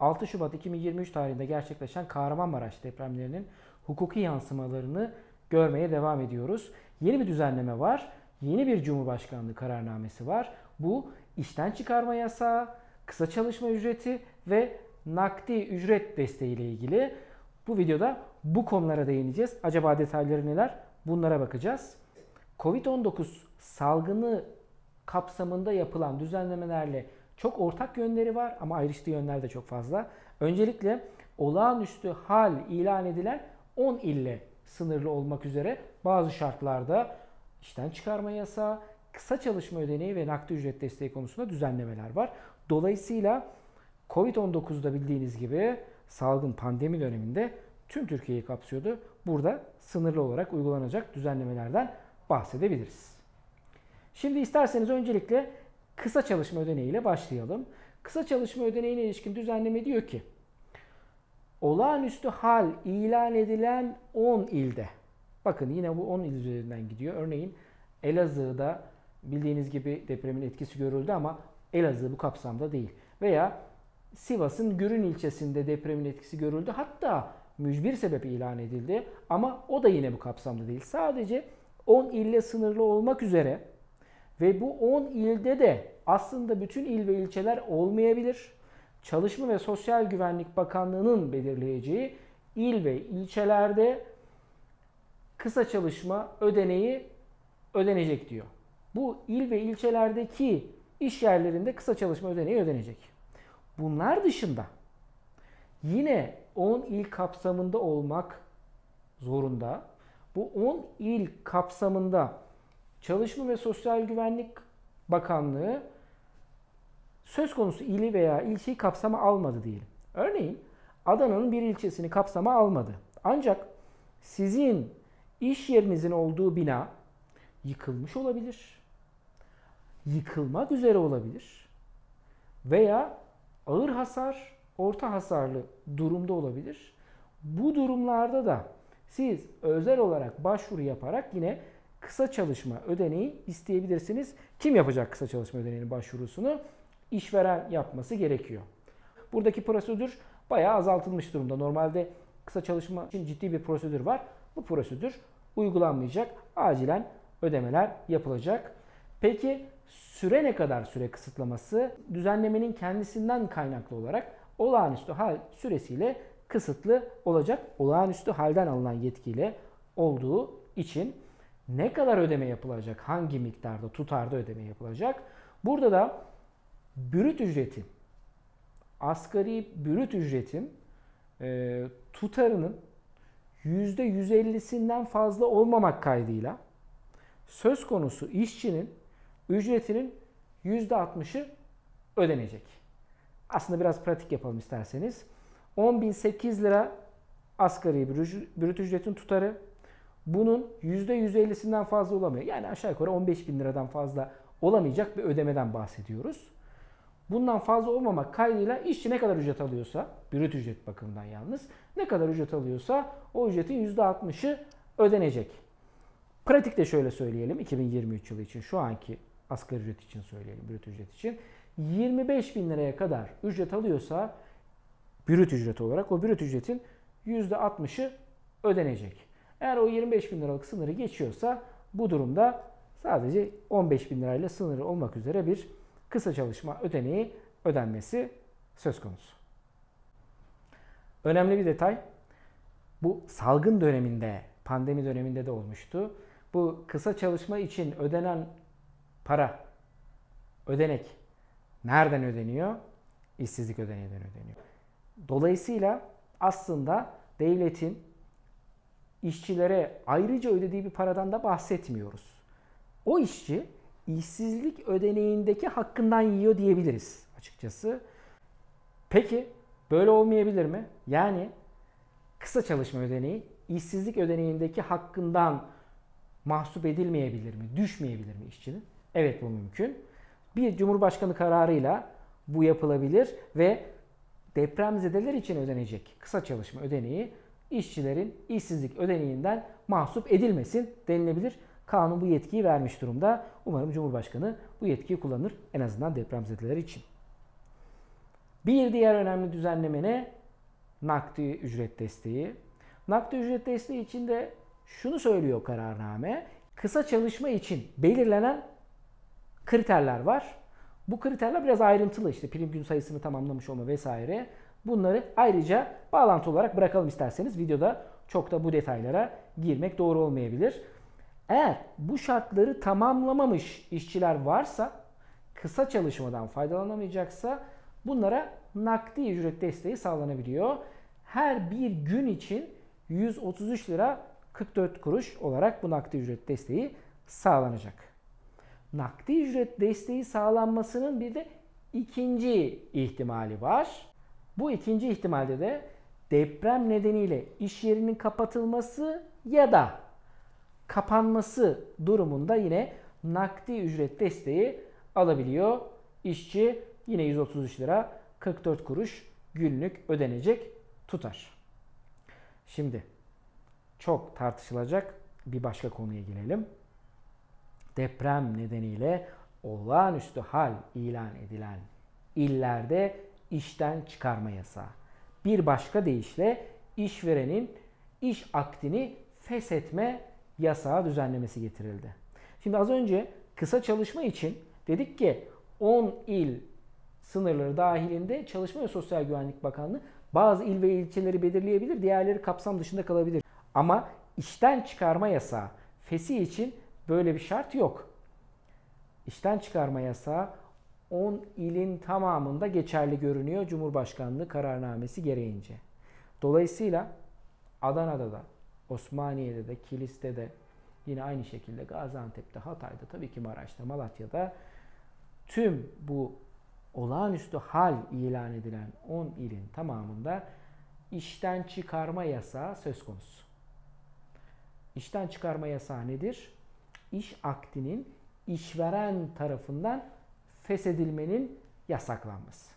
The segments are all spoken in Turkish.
6 Şubat 2023 tarihinde gerçekleşen Kahramanmaraş depremlerinin hukuki yansımalarını görmeye devam ediyoruz. Yeni bir düzenleme var. Yeni bir Cumhurbaşkanlığı kararnamesi var. Bu işten çıkarma yasağı, kısa çalışma ücreti ve nakdi ücret desteği ile ilgili. Bu videoda bu konulara değineceğiz. Acaba detayları neler? Bunlara bakacağız. Covid-19 salgını kapsamında yapılan düzenlemelerle çok ortak yönleri var ama ayrıştığı yönler de çok fazla. Öncelikle olağanüstü hal ilan edilen 10 ille sınırlı olmak üzere bazı şartlarda işten çıkarma yasağı, kısa çalışma ödeneği ve nakdi ücret desteği konusunda düzenlemeler var. Dolayısıyla Covid-19'da bildiğiniz gibi salgın pandemi döneminde tüm Türkiye'yi kapsıyordu. Burada sınırlı olarak uygulanacak düzenlemelerden bahsedebiliriz. Şimdi isterseniz öncelikle kısa çalışma ödeneği ile başlayalım. Kısa çalışma ödeneğine ilişkin düzenleme diyor ki olağanüstü hal ilan edilen 10 ilde bakın yine bu 10 il üzerinden gidiyor. Örneğin Elazığ'da bildiğiniz gibi depremin etkisi görüldü ama Elazığ bu kapsamda değil. Veya Sivas'ın Gürün ilçesinde depremin etkisi görüldü. Hatta mücbir sebep ilan edildi ama o da yine bu kapsamda değil. Sadece 10 ille sınırlı olmak üzere ve bu 10 ilde de aslında bütün il ve ilçeler olmayabilir. Çalışma ve Sosyal Güvenlik Bakanlığı'nın belirleyeceği il ve ilçelerde kısa çalışma ödeneği ödenecek diyor. Bu il ve ilçelerdeki iş yerlerinde kısa çalışma ödeneği ödenecek. Bunlar dışında yine 10 il kapsamında olmak zorunda. Bu 10 il kapsamında Çalışma ve Sosyal Güvenlik Bakanlığı söz konusu ili veya ilçeyi kapsama almadı diyelim. Örneğin Adana'nın bir ilçesini kapsama almadı. Ancak sizin iş yerinizin olduğu bina yıkılmış olabilir. Yıkılmak üzere olabilir. Veya ağır hasar, orta hasarlı durumda olabilir. Bu durumlarda da siz özel olarak başvuru yaparak yine kısa çalışma ödeneği isteyebilirsiniz. Kim yapacak kısa çalışma ödeneğinin başvurusunu? İşveren yapması gerekiyor. Buradaki prosedür bayağı azaltılmış durumda. Normalde kısa çalışma için ciddi bir prosedür var. Bu prosedür uygulanmayacak. Acilen ödemeler yapılacak. Peki süre ne kadar süre kısıtlaması? Düzenlemenin kendisinden kaynaklı olarak olağanüstü hal süresiyle kısıtlı olacak. Olağanüstü halden alınan yetkiyle olduğu için ne kadar ödeme yapılacak, hangi miktarda, tutarda ödeme yapılacak? Burada da bürüt ücretin, asgari bürüt ücretin e, tutarının %150'sinden fazla olmamak kaydıyla söz konusu işçinin ücretinin %60'ı ödenecek. Aslında biraz pratik yapalım isterseniz. 10.008 lira asgari bürüt ücretin tutarı. Bunun %150'sinden fazla olamıyor. Yani aşağı yukarı 15 bin liradan fazla olamayacak bir ödemeden bahsediyoruz. Bundan fazla olmamak kaydıyla işçi ne kadar ücret alıyorsa, brüt ücret bakımından yalnız, ne kadar ücret alıyorsa o ücretin %60'ı ödenecek. Pratikte şöyle söyleyelim 2023 yılı için şu anki asgari ücret için söyleyelim brüt ücret için. 25 bin liraya kadar ücret alıyorsa brüt ücret olarak o brüt ücretin %60'ı ödenecek. Eğer o 25 bin liralık sınırı geçiyorsa bu durumda sadece 15 bin lirayla sınırı olmak üzere bir kısa çalışma ödeneği ödenmesi söz konusu. Önemli bir detay. Bu salgın döneminde, pandemi döneminde de olmuştu. Bu kısa çalışma için ödenen para, ödenek nereden ödeniyor? İşsizlik ödeneğinden ödeniyor. Dolayısıyla aslında devletin işçilere ayrıca ödediği bir paradan da bahsetmiyoruz. O işçi işsizlik ödeneğindeki hakkından yiyor diyebiliriz açıkçası. Peki böyle olmayabilir mi? Yani kısa çalışma ödeneği işsizlik ödeneğindeki hakkından mahsup edilmeyebilir mi? Düşmeyebilir mi işçinin? Evet bu mümkün. Bir Cumhurbaşkanı kararıyla bu yapılabilir ve depremzedeler için ödenecek kısa çalışma ödeneği işçilerin işsizlik ödeneğinden mahsup edilmesin denilebilir. Kanun bu yetkiyi vermiş durumda. Umarım Cumhurbaşkanı bu yetkiyi kullanır en azından depremzedeler için. Bir diğer önemli düzenleme ne? Nakdi ücret desteği. Nakdi ücret desteği içinde şunu söylüyor kararname. Kısa çalışma için belirlenen kriterler var. Bu kriterler biraz ayrıntılı işte prim gün sayısını tamamlamış olma vesaire. Bunları ayrıca bağlantı olarak bırakalım isterseniz. Videoda çok da bu detaylara girmek doğru olmayabilir. Eğer bu şartları tamamlamamış işçiler varsa kısa çalışmadan faydalanamayacaksa bunlara nakdi ücret desteği sağlanabiliyor. Her bir gün için 133 lira 44 kuruş olarak bu nakdi ücret desteği sağlanacak. Nakdi ücret desteği sağlanmasının bir de ikinci ihtimali var. Bu ikinci ihtimalde de deprem nedeniyle iş yerinin kapatılması ya da kapanması durumunda yine nakdi ücret desteği alabiliyor. İşçi yine 133 lira 44 kuruş günlük ödenecek tutar. Şimdi çok tartışılacak bir başka konuya gelelim. Deprem nedeniyle olağanüstü hal ilan edilen illerde işten çıkarma yasağı. Bir başka deyişle işverenin iş akdini feshetme yasağı düzenlemesi getirildi. Şimdi az önce kısa çalışma için dedik ki 10 il sınırları dahilinde Çalışma ve Sosyal Güvenlik Bakanlığı bazı il ve ilçeleri belirleyebilir, diğerleri kapsam dışında kalabilir. Ama işten çıkarma yasağı fesi için böyle bir şart yok. İşten çıkarma yasağı 10 ilin tamamında geçerli görünüyor Cumhurbaşkanlığı kararnamesi gereğince. Dolayısıyla Adana'da da, Osmaniye'de de, Kilis'te de yine aynı şekilde Gaziantep'te, Hatay'da, tabii ki Maraş'ta, Malatya'da tüm bu olağanüstü hal ilan edilen 10 ilin tamamında işten çıkarma yasağı söz konusu. İşten çıkarma yasağı nedir? İş akdinin işveren tarafından feshedilmenin yasaklanması.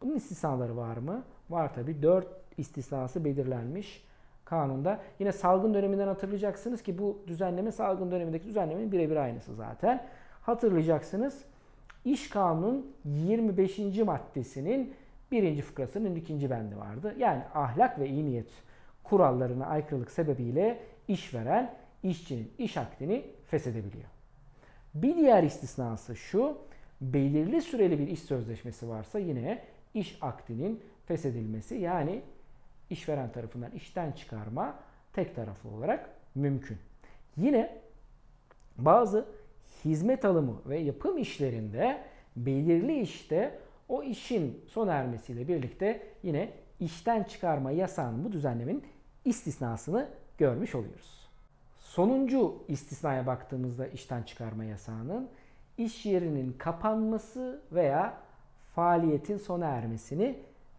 Bunun istisnaları var mı? Var tabi. 4 istisnası belirlenmiş kanunda. Yine salgın döneminden hatırlayacaksınız ki bu düzenleme salgın dönemindeki düzenlemenin birebir aynısı zaten. Hatırlayacaksınız. İş Kanunun 25. maddesinin birinci fıkrasının ikinci bendi vardı. Yani ahlak ve iyi niyet kurallarına aykırılık sebebiyle işveren işçinin iş akdini feshedebiliyor. Bir diğer istisnası şu, belirli süreli bir iş sözleşmesi varsa yine iş akdinin feshedilmesi yani işveren tarafından işten çıkarma tek taraflı olarak mümkün. Yine bazı hizmet alımı ve yapım işlerinde belirli işte o işin sona ermesiyle birlikte yine işten çıkarma yasağının bu düzenlemenin istisnasını görmüş oluyoruz. Sonuncu istisnaya baktığımızda işten çıkarma yasağının iş yerinin kapanması veya faaliyetin sona ermesini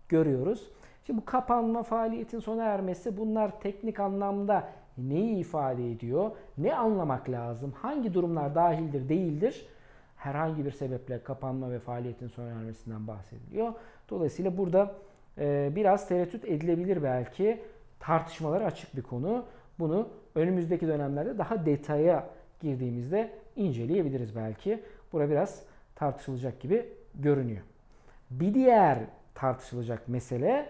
görüyoruz. Şimdi bu kapanma faaliyetin sona ermesi bunlar teknik anlamda neyi ifade ediyor? Ne anlamak lazım? Hangi durumlar dahildir, değildir? Herhangi bir sebeple kapanma ve faaliyetin sona ermesinden bahsediliyor. Dolayısıyla burada biraz tereddüt edilebilir belki. Tartışmalar açık bir konu. Bunu önümüzdeki dönemlerde daha detaya girdiğimizde inceleyebiliriz belki. Bura biraz tartışılacak gibi görünüyor. Bir diğer tartışılacak mesele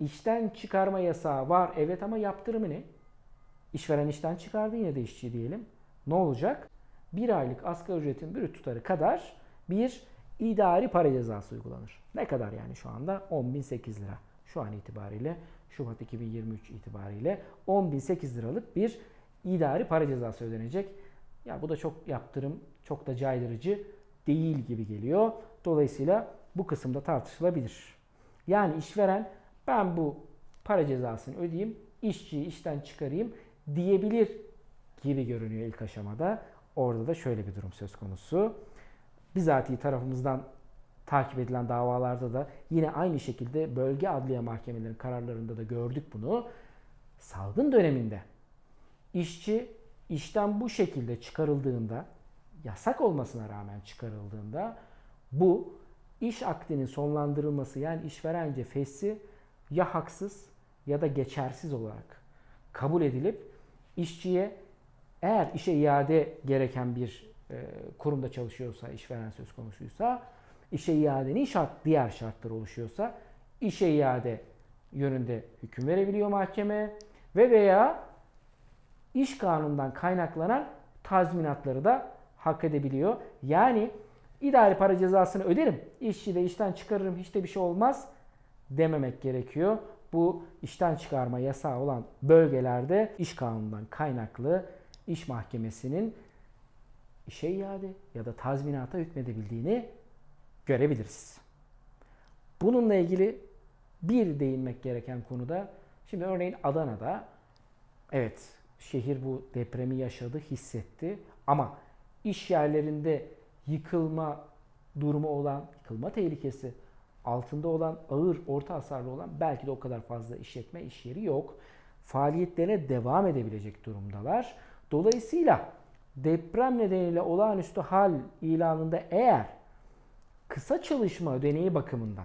işten çıkarma yasağı var evet ama yaptırımı ne? İşveren işten çıkardı yine de işçi diyelim. Ne olacak? Bir aylık asgari ücretin brüt tutarı kadar bir idari para cezası uygulanır. Ne kadar yani şu anda? 10.008 lira. Şu an itibariyle Şubat 2023 itibariyle 10.008 liralık bir idari para cezası ödenecek. Ya bu da çok yaptırım, çok da caydırıcı değil gibi geliyor. Dolayısıyla bu kısımda tartışılabilir. Yani işveren ben bu para cezasını ödeyeyim, işçiyi işten çıkarayım diyebilir gibi görünüyor ilk aşamada. Orada da şöyle bir durum söz konusu. Bizatihi tarafımızdan takip edilen davalarda da yine aynı şekilde bölge adliye mahkemelerinin kararlarında da gördük bunu. Salgın döneminde işçi işten bu şekilde çıkarıldığında, yasak olmasına rağmen çıkarıldığında bu iş akdinin sonlandırılması yani işverence fesli ya haksız ya da geçersiz olarak kabul edilip işçiye eğer işe iade gereken bir e, kurumda çalışıyorsa, işveren söz konusuysa işe iadenin şart, diğer şartları oluşuyorsa işe iade yönünde hüküm verebiliyor mahkeme ve veya iş kanunundan kaynaklanan tazminatları da hak edebiliyor. Yani idari para cezasını öderim, işçi de işten çıkarırım, hiç de bir şey olmaz dememek gerekiyor. Bu işten çıkarma yasağı olan bölgelerde iş kanunundan kaynaklı iş mahkemesinin işe iade ya da tazminata hükmedebildiğini görebiliriz. Bununla ilgili bir değinmek gereken konuda şimdi örneğin Adana'da evet şehir bu depremi yaşadı, hissetti ama iş yerlerinde yıkılma durumu olan, yıkılma tehlikesi altında olan ağır, orta hasarlı olan belki de o kadar fazla işletme, iş yeri yok. Faaliyetlerine devam edebilecek durumdalar. Dolayısıyla deprem nedeniyle olağanüstü hal ilanında eğer kısa çalışma ödeneği bakımından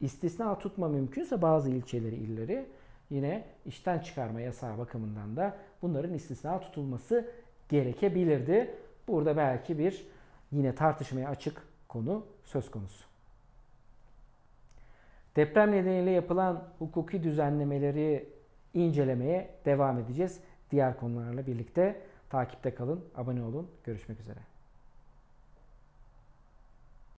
istisna tutma mümkünse bazı ilçeleri, illeri yine işten çıkarma yasağı bakımından da bunların istisna tutulması gerekebilirdi. Burada belki bir yine tartışmaya açık konu söz konusu. Deprem nedeniyle yapılan hukuki düzenlemeleri incelemeye devam edeceğiz. Diğer konularla birlikte takipte kalın, abone olun. Görüşmek üzere.